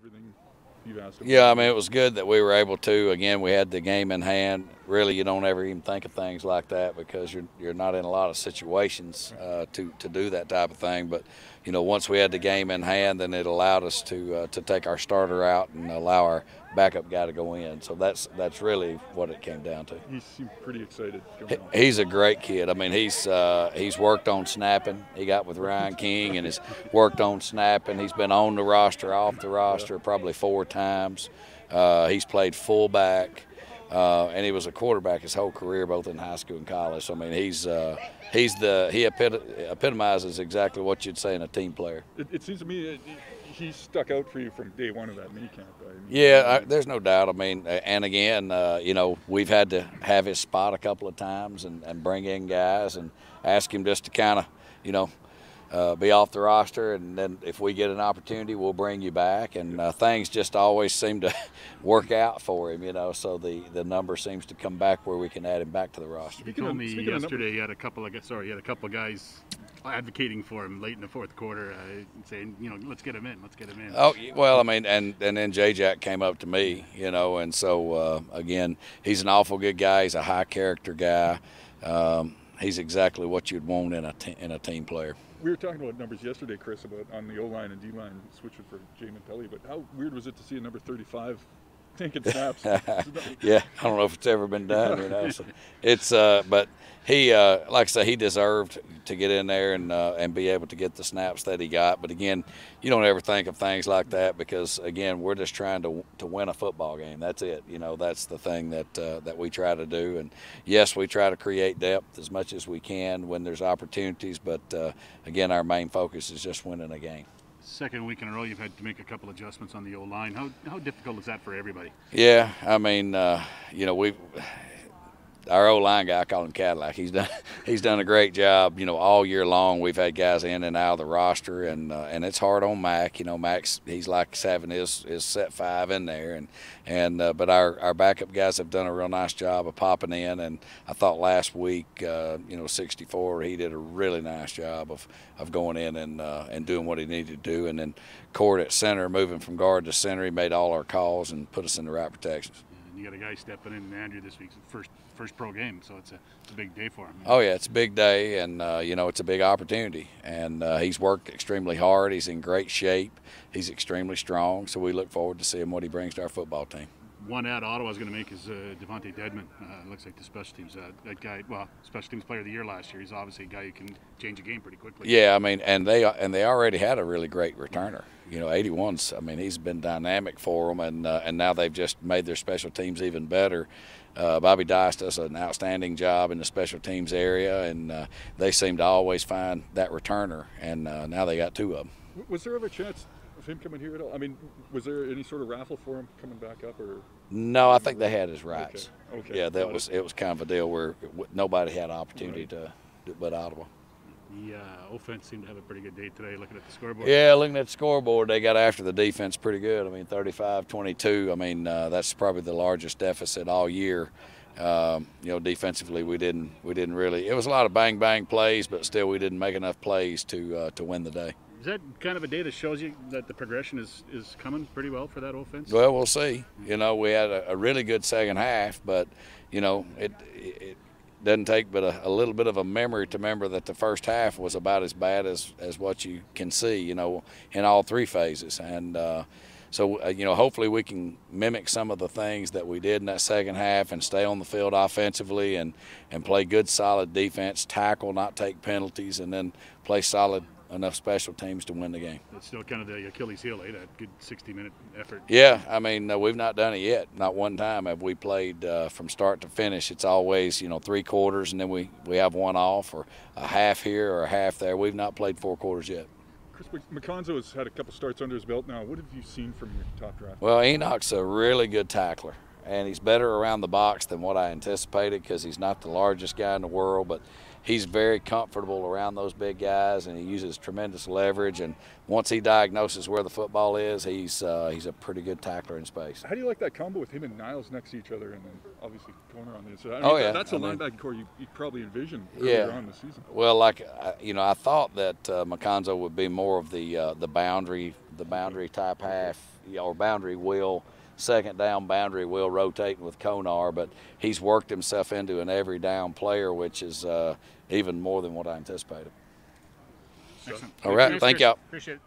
everything you've asked him? Yeah, I mean, it was good that we were able to. Again, we had the game in hand. Really, you don't ever even think of things like that because you're you're not in a lot of situations uh, to to do that type of thing. But you know, once we had the game in hand, then it allowed us to uh, to take our starter out and allow our backup guy to go in. So that's that's really what it came down to. He seemed pretty excited. He, he's a great kid. I mean, he's uh, he's worked on snapping. He got with Ryan King and has worked on snapping. He's been on the roster, off the roster, probably four times. Uh, he's played fullback. Uh, and he was a quarterback his whole career, both in high school and college. So I mean, he's uh, he's the he epitomizes exactly what you'd say in a team player. It, it seems to me he stuck out for you from day one of that mini camp. I mean, yeah, I, there's no doubt. I mean, and again, uh, you know, we've had to have his spot a couple of times and, and bring in guys and ask him just to kind of, you know, uh, be off the roster, and then if we get an opportunity, we'll bring you back. And uh, things just always seem to work out for him, you know. So the, the number seems to come back where we can add him back to the roster. He told me yesterday he had a couple of sorry, he had a couple of guys advocating for him late in the fourth quarter, uh, saying, you know, let's get him in, let's get him in. Oh well, I mean, and and then J Jack came up to me, you know, and so uh, again, he's an awful good guy. He's a high character guy. Um, he's exactly what you'd want in a in a team player we were talking about numbers yesterday, Chris, about on the O line and D line switching for Jamin Pelly. But how weird was it to see a number 35 snaps? yeah, I don't know if it's ever been done. So it's uh, but he, uh, like I say, he deserved to get in there and uh, and be able to get the snaps that he got. But again, you don't ever think of things like that because again, we're just trying to to win a football game. That's it. You know, that's the thing that uh, that we try to do. And yes, we try to create depth as much as we can when there's opportunities. But uh, again, our main focus is just winning a game second week in a row you've had to make a couple adjustments on the O line. How how difficult is that for everybody? Yeah, I mean, uh, you know, we our old line guy, I call him Cadillac. He's done he's done a great job. You know, all year long we've had guys in and out of the roster, and uh, and it's hard on Mac. You know, Mac's he's like having his his set five in there, and and uh, but our our backup guys have done a real nice job of popping in. And I thought last week, uh, you know, 64, he did a really nice job of of going in and uh, and doing what he needed to do, and then Court at center, moving from guard to center, he made all our calls and put us in the right protections you got a guy stepping in, Andrew, this week's first first pro game, so it's a, it's a big day for him. Oh yeah, it's a big day, and uh, you know it's a big opportunity. And uh, he's worked extremely hard. He's in great shape. He's extremely strong. So we look forward to seeing what he brings to our football team. One out Ottawa's going to make is uh, Devonte Dedmon. Uh, looks like the special teams uh, that guy. Well, special teams player of the year last year. He's obviously a guy who can change a game pretty quickly. Yeah, I mean, and they and they already had a really great returner you know, 81's. I mean, he's been dynamic for them, and uh, and now they've just made their special teams even better. Uh, Bobby Dyce does an outstanding job in the special teams area, and uh, they seem to always find that returner. And uh, now they got two of them. Was there ever a chance of him coming here at all? I mean, was there any sort of raffle for him coming back up, or? No, I think they had his rights. Okay. okay. Yeah, that Got was it. it. was kind of a deal where nobody had opportunity right. to, but Ottawa. The uh, offense seemed to have a pretty good day today looking at the scoreboard. Yeah, looking at the scoreboard, they got after the defense pretty good. I mean, 35 22. I mean, uh, that's probably the largest deficit all year. Um, you know, defensively, we didn't we didn't really. It was a lot of bang bang plays, but still, we didn't make enough plays to uh, to win the day. Is that kind of a day that shows you that the progression is, is coming pretty well for that offense? Well, we'll see. You know, we had a, a really good second half, but you know, it, it doesn't take but a, a, little bit of a memory to remember that the first half was about as bad as, as what you can see, you know, in all three phases. And uh, so, uh, you know, hopefully we can mimic some of the things that we did in that second half and stay on the field offensively and, and play good, solid defense, tackle, not take penalties, and then play solid enough special teams to win the game. That's still kind of the Achilles heel, eh? That good 60-minute effort. Yeah, I mean, uh, we've not done it yet. Not one time have we played uh, from start to finish. It's always, you know, three quarters, and then we, we have one off, or a half here or a half there. We've not played four quarters yet. Chris Makonzo has had a couple starts under his belt now. What have you seen from your top draft? Well, Enock's a really good tackler, and he's better around the box than what I anticipated because he's not the largest guy in the world, but – he's very comfortable around those big guys, and he uses tremendous leverage. And once he diagnoses where the football is, he's uh, he's a pretty good tackler in space. How do you like that combo with him and Nyles next to each other, and then obviously Konar on the inside? I mean, oh yeah, that's a I linebacker core you, you probably envisioned earlier yeah. on the season. Well, like you know, I thought that uh, Makonzo would be more of the uh, the boundary the boundary type half or boundary wheel, second down boundary will rotating with Konar, but he's worked himself into an every down player, which is uh, even more than what I anticipated. Excellent. All right, thank y'all. Appreciate it.